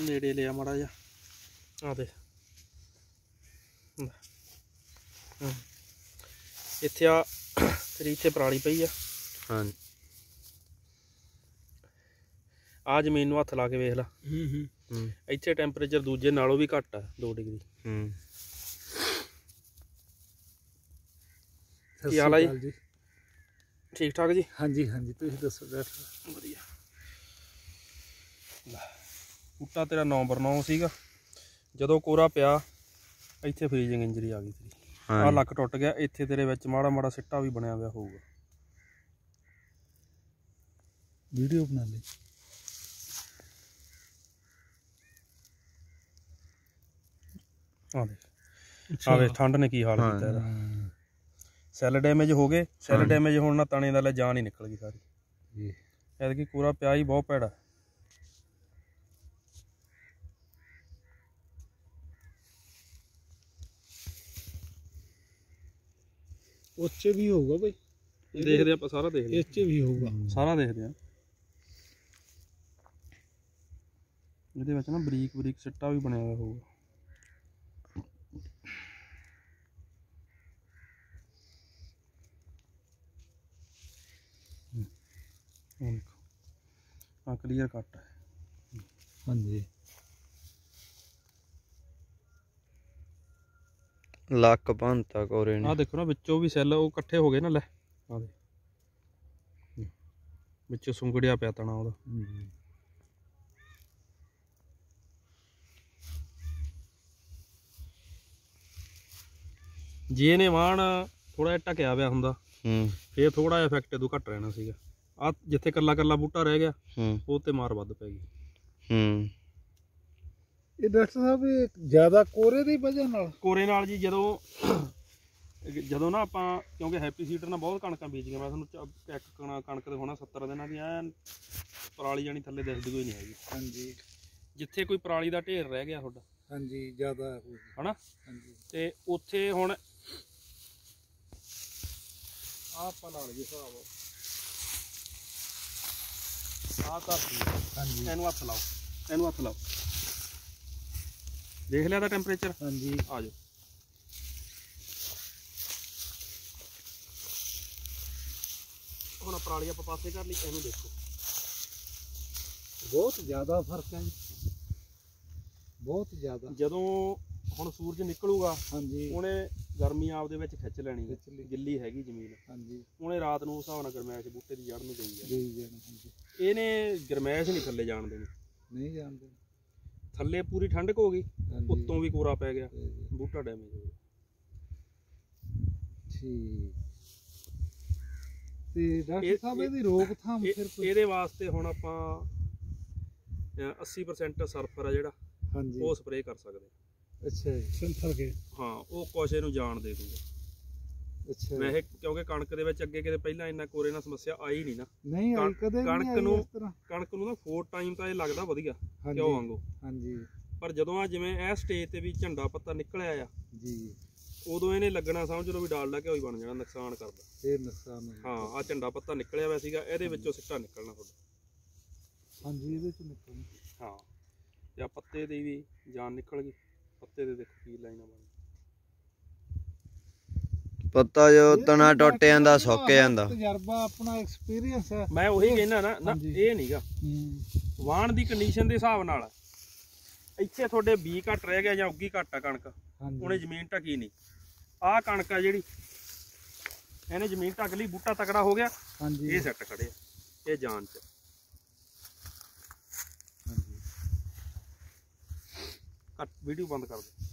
ਨੇੜੇ ਲਿਆ ਮਾੜਾ ਜਿਹਾ। ਆ ਦੇ। ਇੱਥੇ ਆ ਤੇਰੀ ਇੱਥੇ ਪਰਾਲੀ ਪਈ ਆ। ਹਾਂ ਆ ਜ਼ਮੀਨ ਨੂੰ ਹੱਥ ਲਾ ਕੇ ਵੇਖ ਲੈ। ਹੂੰ ਹੂੰ। ਇੱਥੇ ਟੈਂਪਰੇਚਰ ਦੂਜੇ ਨਾਲੋਂ ਵੀ ਘੱਟ ਆ 2 ਡਿਗਰੀ। ਹੂੰ। ਸਤਿ ਕੀ ਹਾਲ ਆ ਠੀਕ ਠਾਕ ਜੀ? ਹਾਂਜੀ ਹਾਂਜੀ ਤੁਸੀਂ ਦੱਸੋ ਡਾਕਟਰ ਵਧੀਆ। ਬੂਟਾ ਤੇਰਾ ਨੰਬਰ 9 ਸੀਗਾ। ਜਦੋਂ ਕੋਰਾ ਪਿਆ ਇੱਥੇ ਫ੍ਰੀਜ਼ਿੰਗ ਇੰਜਰੀ ਆ ਗਈ ਤੇਰੀ। ਆ ਲੱਕ ਟੁੱਟ ਗਿਆ ਇੱਥੇ ਤੇਰੇ ਵਿੱਚ ਮਾੜਾ ਮਾੜਾ ਸਿੱਟਾ ਵੀ ਬਣਿਆ ਹੋਇਆ ਹੋਊਗਾ। ਵੀਡੀਓ ਬਣਾ ਲਈ। ਆ ਦੇਖ। ਆ ਵੇ ਠੰਡ ਨੇ ਕੀ ਹਾਲ। ਕੀਤਾ ਇਹਦਾ। ਸੈੱਲ ਡੈਮੇਜ ਹੋ ਗਏ। ਸੈੱਲ। ਡੈਮੇਜ ਹੋਣ ਨਾਲ ਤਣੇ ਦਾ ਲੈ ਜਾਨ ਹੀ ਨਿਕਲ ਗਈ ਸਾਰੀ। ਜੀ ਐਤਕੀ ਕੋਰਾ ਪਿਆ ਹੀ ਬਹੁਤ ਭੈੜਾ। ਉਸ ਚ ਵੀ ਹੋਊਗਾ ਬਈ। ਦੇਖਦੇ ਆਪਾਂ ਸਾਰਾ ਦੇਖਦੇ ਇਸ ਚ ਵੀ ਹੋਊਗਾ। ਸਾਰਾ ਦੇਖਦੇ ਆ। ਇਹਦੇ ਵਿੱਚ ਨਾ ਬਰੀਕ ਬਰੀਕ ਸਿੱਟਾ ਵੀ ਬਣਿਆ ਹੋਇਆ ਹੋਊਗਾ ਉਹ ਦੇਖੋ। ਆ ਕਲੀਅਰ ਕੱਟ ਹੈ। ਹਾਂਜੀ। ਲੱਕ ਭੰਤਾ ਕੋਰੇ ਆ ਨੇ ਦੇਖੋ ਨਾ ਵਿੱਚੋਂ ਵੀ ਸੈੱਲ ਉਹ ਇਕੱਠੇ ਹੋ ਗਏ ਨਾ ਲੈ। ਆ ਦੇ ਵਿੱਚੋਂ ਸੁੰਗੜਿਆ ਪਿਆ ਤਣਾ ਉਹਦਾ। ਜੇ ਇਹਨੇ ਵਾਣ ਥੋੜਾ ਜਿਹਾ ਢਕਿਆ ਪਿਆ ਹੁੰਦਾ ਹੂੰ। ਫੇਰ ਥੋੜਾ ਜਿਹਾ ਇਫੈਕਟ ਇਹਦੋਂ ਘੱਟ ਰਹਿਣਾ ਸੀਗਾ। ਆ ਜਿੱਥੇ ਕੱਲਾ ਕੱਲਾ ਬੂਟਾ ਰਹਿ ਗਿਆ ਹੂੰ। ਉਹ ਤੇ ਮਾਰ ਵੱਧ ਪੈ ਗਈ। ਹੂੰ। ਇਹ ਡਾਕਟਰ ਸਾਹਿਬ ਇਹ ਜ਼ਿਆਦਾ ਕੋਰੇ ਦੀ ਵਜ੍ਹਾ ਨਾਲ? ਕੋਰੇ ਨਾਲ ਜੀ ਜਦੋਂ ਜਦੋਂ ਨਾ ਆਪਾਂ ਕਿਉਂਕਿ ਹੈਪੀ ਸੀਡਰ ਨਾਲ ਬਹੁਤ ਕਣਕਾਂ ਬੀਜੀਆਂ ਮੈਂ ਤੁਹਾਨੂੰ ਇੱਕ ਕਣਾ ਕਣਕ ਦੇ ਹੋਣਾ 70 ਦਿਨਾਂ ਦੀ ਐਨ ਪਰਾਲੀ ਜਾਣੀ ਥੱਲੇ ਦਿਸਦੀ ਕੋਈ ਨਹੀਂ ਹੈਗੀ। ਹਾਂਜੀ। ਜਿੱਥੇ ਕੋਈ ਪਰਾਲੀ ਦਾ ਢੇਰ ਰਹਿ ਗਿਆ ਤੁਹਾਡਾ। ਹਾਂਜੀ ਜ਼ਿਆਦਾ ਹੋਊਗੀ ਹਨਾ? ਹਾਂਜੀ। ਤੇ ਉੱਥੇ ਹੁਣ ਆਪਾਂ ਨਾਲ ਜੀ ਹਿਸਾਬ। ਆ। ਹਾਂਜੀ। ਇਹਨੂੰ ਹੱਥ ਲਾਓ। ਇਹਨੂੰ ਹੱਥ ਲਾਓ। ਦੇਖ ਲਿਆ ਤਾਂ ਟੈਂਪਰੇਚਰ ਹਾਂਜੀ। ਆ ਜਾਓ। ਹੁਣ ਪਰਾਲੀ ਆਪਾਂ ਪਾਸੇ ਕਰ ਲਈ ਇਹਨੂੰ ਦੇਖੋ। ਬਹੁਤ ਜ਼ਿਆਦਾ ਫ਼ਰਕ ਹੈ ਜੀ। ਬਹੁਤ ਜ਼ਿਆਦਾ। ਜਦੋਂ ਹੁਣ ਸੂਰਜ ਨਿਕਲੂਗਾ ਹਾਂਜੀ। ਉਹਨੇ ਗਰਮੀ ਆਪਦੇ ਵਿੱਚ ਖਿੱਚ ਲੈਣੀ ਹੈ। ਗਿੱਲੀ ਹੈਗੀ ਜ਼ਮੀਨ। ਹਾਂਜੀ। ਉਹਨੇ ਰਾਤ ਨੂੰ ਉਸ ਹਿਸਾਬ ਨਾਲ ਗਰਮੈਸ਼ ਬੂਟੇ ਦੀ ਜੜ ਨੂੰ ਦੇਈ ਜਾਣੀ। ਦੇਈ ਜਾਣਾ ਇਹਨੇ ਗਰਮੈਸ਼ ਨਹੀਂ ਥੱਲੇ ਜਾਣ ਦੇਣੀ। ਨਹੀਂ ਜਾਣਦੇ। ਥੱਲੇ ਪੂਰੀ ਠੰਡਕ ਹੋ ਗਈ ਹਾਂਜੀ। ਉੱਤੋਂ ਵੀ ਕੋਰਾ ਪੈ ਗਿਆ ਬੂਟਾ ਡੈਮੇਜ ਹੋ ਗਿਆ। ਠੀਕ। ਤੇ ਡਾਕਟਰ ਇਹ- ਸਾਹਿਬ ਇਹ- ਇਹਦੀ ਰੋਕਥਾਮ ਇਹ- ਫਿਰ ਕੋਈ ਇਹਦੇ ਵਾਸਤੇ ਹੁਣ ਆਪਾਂ ਅਹ 80% ਸਲਫਰ ਆ ਜਿਹੜਾ ਹਾਂਜੀ। ਉਹ ਸਪਰੇਅ ਕਰ ਸਕਦੇ ਹਾਂ। ਅੱਛਾ ਜੀ। ਸਿੰਥਰ ਕੇ ਹਾਂ ਉਹ ਕੁਛ ਇਹਨੂੰ ਜਾਣ ਦੇ ਦੂਗਾ। ਅੱਛਾ ਵੈਸੇ ਕਿਉਂਕਿ ਕਣਕ ਦੇ ਵਿੱਚ ਅੱਗੇ ਕਿਤੇ ਪਹਿਲਾਂ ਇੰਨਾ ਕੋਰੇ ਨਾਲ ਸਮੱਸਿਆ ਆਈ ਨਹੀਂ ਨਾ। ਨਹੀਂ ਆਈ ਕਣਕ- ਕਦੇ ਕਣਕ ਨਹੀਂ ਆਈ ਨੂੰ- ਕਣਕ ਨੂੰ ਨਾ ਫੋਰ ਟਾਈਮ ਤਾਂ ਇਹ ਲੱਗਦਾ ਵਧੀਆ ਕਿਉਂ ਵਾਂਗੂ। ਹਾਂਜੀ। ਪਰ ਜਦੋਂ ਆ ਜਿਵੇਂ ਇਹ ਸਟੇਜ ਤੇ ਵੀ ਝੰਡਾ ਪੱਤਾ ਨਿਕਲਿਆ ਆ ਜੀ। ਉਦੋਂ ਇਹਨੇ ਲੱਗਣਾ ਸਮਝ ਲਓ ਵੀ ਡਾਲਡਾ ਘਿਓ ਹੀ ਬਣ ਜਾਣਾ ਨੁਕਸਾਨ ਕਰਦਾ। ਇਹ ਨੁਕਸਾਨ ਹੈ ਆ ਝੰਡਾ ਪੱਤਾ ਨਿਕਲਿਆ ਹੋਇਆ ਸੀਗਾ ਇਹਦੇ ਵਿੱਚੋਂ ਸਿੱਟਾ ਨਿਕਲਣਾ ਤੁਹਾਡਾ। ਹਾਂਜੀ ਇਹਦੇ ਚ ਨਿਕਲ ਹਾਂ। ਆ ਪੱਤੇ ਦੀ ਵੀ ਜਾਨ ਨਿਕਲ ਗਈ। ਪੱਤੇ ਦੇ ਦੇਖੋ ਕੀ ਲਾਈਨਾਂ ਬਣ ਪੱਤਾ ਜੋ ਤਣਾ ਟੁੱਟ ਜਾਂਦਾ ਸੁੱਕ ਜਾਂਦਾ। ਤਜਰਬਾ ਆਪਣਾ ਐਕਸਪੀਰੀਅੰਸ ਹੈ। ਮੈਂ ਉਹੀ ਕਹਿਣਾ ਨਾ ਨਾ। ਇਹ ਨਹੀਂਗਾ ਵਾਣ ਦੀ ਕੰਡੀਸ਼ਨ ਦੇ ਹਿਸਾਬ ਨਾਲ ਇੱਥੇ ਤੁਹਾਡੇ ਬੀ ਘੱਟ ਰਹਿ ਗਿਆ ਜਾਂ ਉੱਗੀ ਘੱਟ ਆ ਕਣਕ ਉਹਨੇ ਜ਼ਮੀਨ ਢਕੀ ਨਹੀਂ ਆਹ ਕਣਕ ਆ ਜਿਹੜੀ ਇਹਨੇ ਜ਼ਮੀਨ ਢੱਕ ਲਈ ਬੂਟਾ ਤਕੜਾ ਹੋ ਗਿਆ ਹਾਂਜੀ। ਇਹ ਸੈੱਟ ਖੜੇ ਆ ਇਹ ਜਾਨ ਚ। ਹਾਂਜੀ। ਕੱਟ ਵੀਡੀਓ ਬੰਦ ਕਰ ਦੇ।